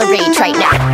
all the rage right now.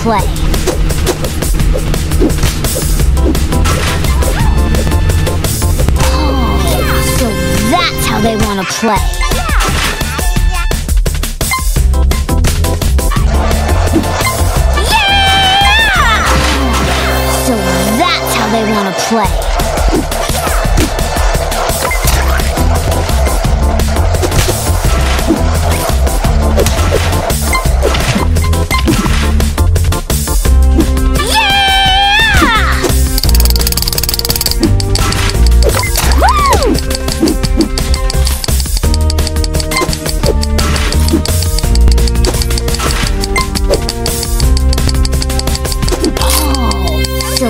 Play. So that's how they want to play. So that's how they wanna play.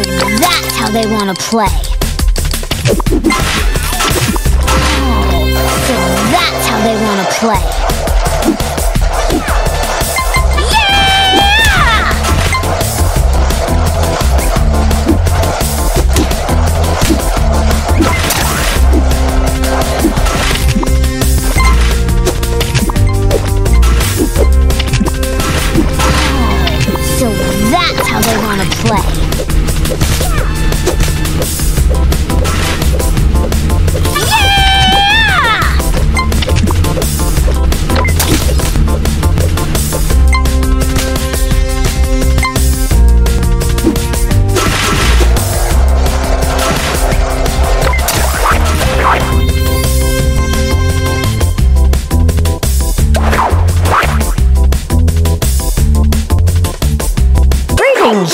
That's how they want to play. Oh, so that's how they want to play.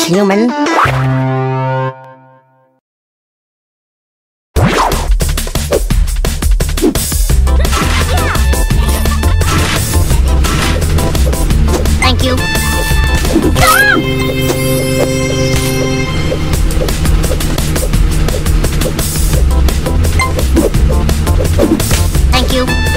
Human. Thank you. Thank you.